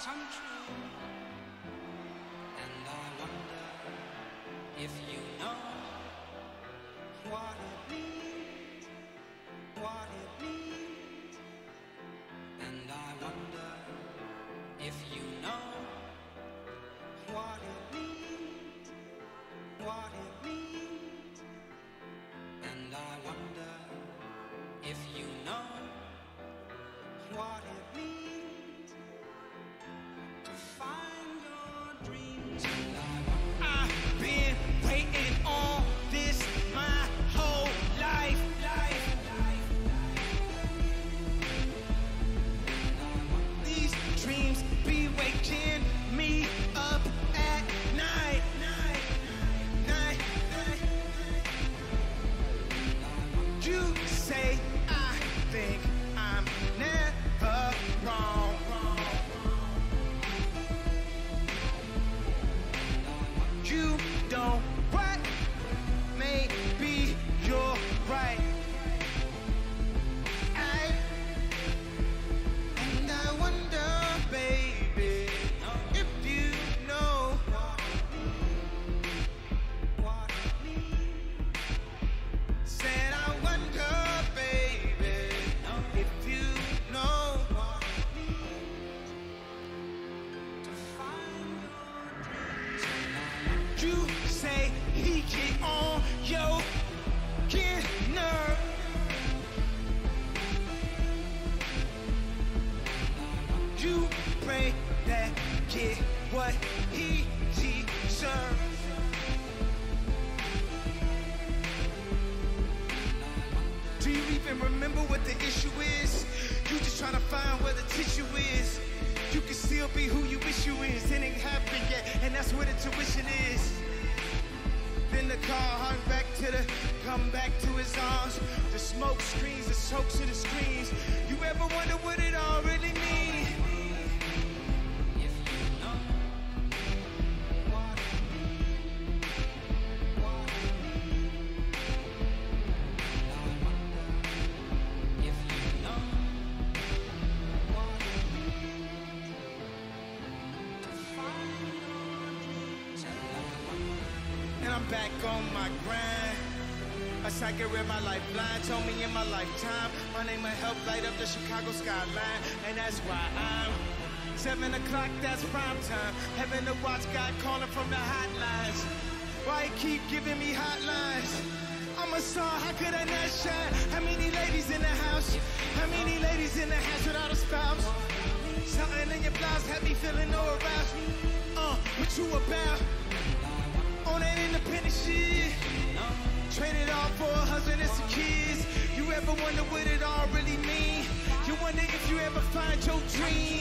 dreams untrue. And I wonder if you know what it means, what it means. And I wonder if you know what it means, what it means. And I wonder if you know what it get on your get nerve. You pray that get what he deserves. Do you even remember what the issue is? You just trying to find where the tissue is. You can still be who you wish you is. It ain't happened yet, and that's where the tuition is. The car hung back to the, come back to his arms. The smoke screens, the chokes to the screens. You ever wonder what it all really means? I'm back on my grind. A psychic read my lifeline, told me in my lifetime, my name will help light up the Chicago skyline, and that's why I'm seven o'clock. That's prime time. Heaven to watch God calling from the hotlines. Why he keep giving me hotlines? I'm a star, how could I not shine? How many ladies in the house? How many ladies in the house without a spouse? Something in your blouse had me feeling no aroused. Uh, what you about? That independent shit. All for a husband and some kids. You ever wonder what it all really mean? You wonder if you ever find your dream.